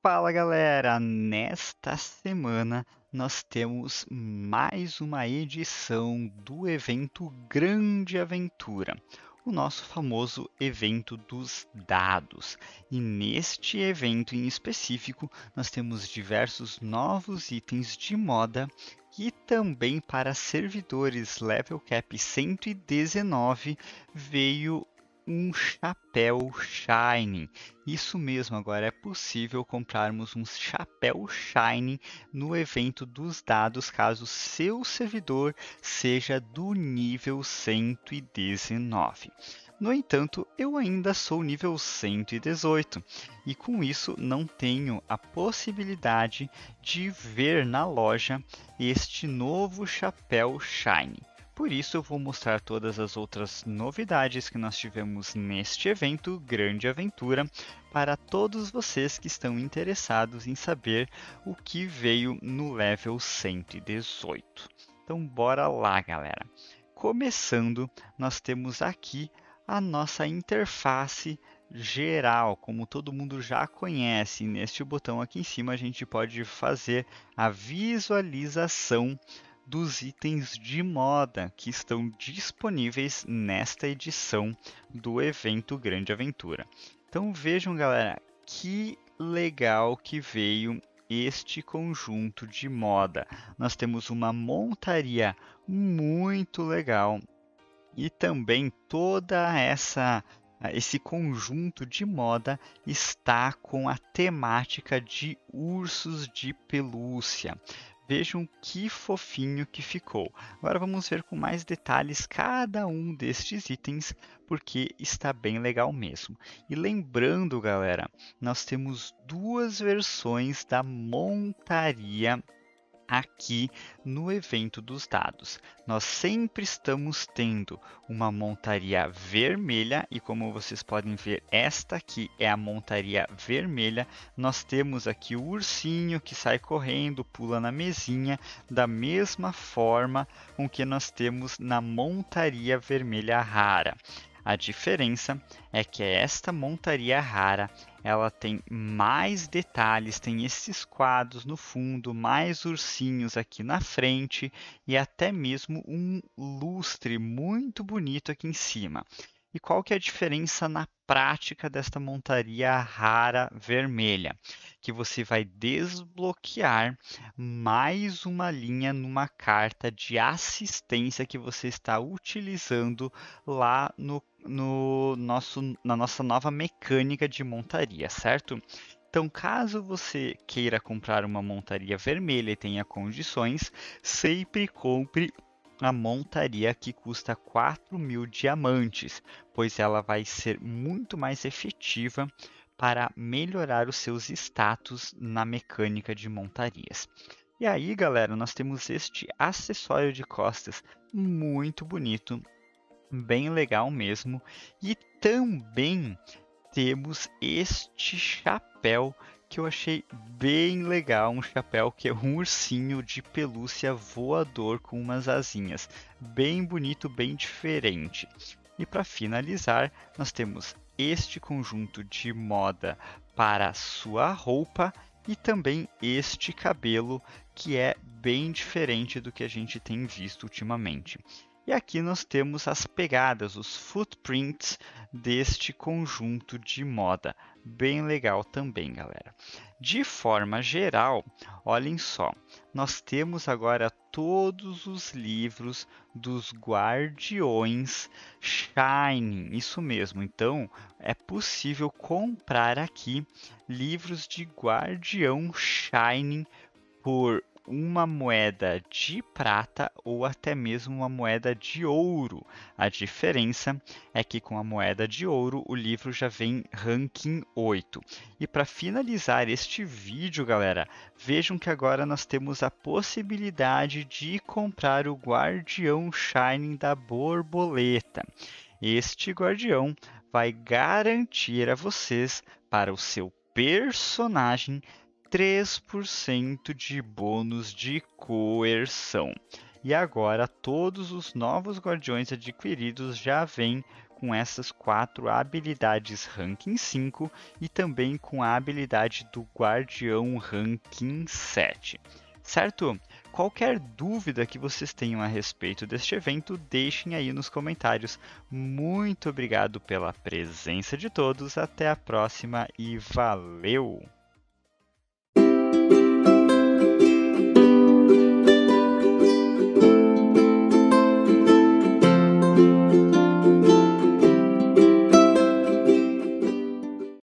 Fala galera! Nesta semana nós temos mais uma edição do evento Grande Aventura, o nosso famoso evento dos dados. E neste evento em específico, nós temos diversos novos itens de moda e também para servidores level cap 119 veio um chapéu Shine. Isso mesmo, agora é possível comprarmos um chapéu Shine no evento dos dados, caso seu servidor seja do nível 119. No entanto, eu ainda sou nível 118 e com isso não tenho a possibilidade de ver na loja este novo chapéu Shine. Por isso, eu vou mostrar todas as outras novidades que nós tivemos neste evento Grande Aventura para todos vocês que estão interessados em saber o que veio no level 118. Então, bora lá, galera. Começando, nós temos aqui a nossa interface geral, como todo mundo já conhece. Neste botão aqui em cima, a gente pode fazer a visualização dos itens de moda que estão disponíveis nesta edição do evento Grande Aventura. Então vejam, galera, que legal que veio este conjunto de moda. Nós temos uma montaria muito legal e também toda essa esse conjunto de moda está com a temática de ursos de pelúcia. Vejam que fofinho que ficou. Agora vamos ver com mais detalhes cada um destes itens, porque está bem legal mesmo. E lembrando, galera, nós temos duas versões da montaria aqui no evento dos dados. Nós sempre estamos tendo uma montaria vermelha e como vocês podem ver, esta aqui é a montaria vermelha. Nós temos aqui o ursinho que sai correndo, pula na mesinha, da mesma forma com que nós temos na montaria vermelha rara. A diferença é que esta montaria rara ela tem mais detalhes, tem esses quadros no fundo, mais ursinhos aqui na frente e até mesmo um lustre muito bonito aqui em cima. E qual que é a diferença na prática desta montaria rara vermelha? Que você vai desbloquear mais uma linha numa carta de assistência que você está utilizando lá no, no nosso, na nossa nova mecânica de montaria, certo? Então, caso você queira comprar uma montaria vermelha e tenha condições, sempre compre a montaria que custa 4 mil diamantes, pois ela vai ser muito mais efetiva para melhorar os seus status na mecânica de montarias. E aí, galera, nós temos este acessório de costas muito bonito, bem legal mesmo, e também temos este chapéu que eu achei bem legal, um chapéu que é um ursinho de pelúcia voador com umas asinhas, bem bonito, bem diferente. E para finalizar, nós temos este conjunto de moda para sua roupa e também este cabelo que é bem diferente do que a gente tem visto ultimamente. E aqui nós temos as pegadas, os footprints deste conjunto de moda. Bem legal também, galera. De forma geral, olhem só, nós temos agora todos os livros dos Guardiões Shining. Isso mesmo, então é possível comprar aqui livros de Guardião Shining por uma moeda de prata ou até mesmo uma moeda de ouro. A diferença é que com a moeda de ouro o livro já vem ranking 8. E para finalizar este vídeo, galera, vejam que agora nós temos a possibilidade de comprar o Guardião Shining da Borboleta. Este guardião vai garantir a vocês para o seu personagem 3% de bônus de coerção. E agora todos os novos guardiões adquiridos já vêm com essas quatro habilidades ranking 5 e também com a habilidade do Guardião ranking 7. Certo? Qualquer dúvida que vocês tenham a respeito deste evento, deixem aí nos comentários. Muito obrigado pela presença de todos, até a próxima e valeu!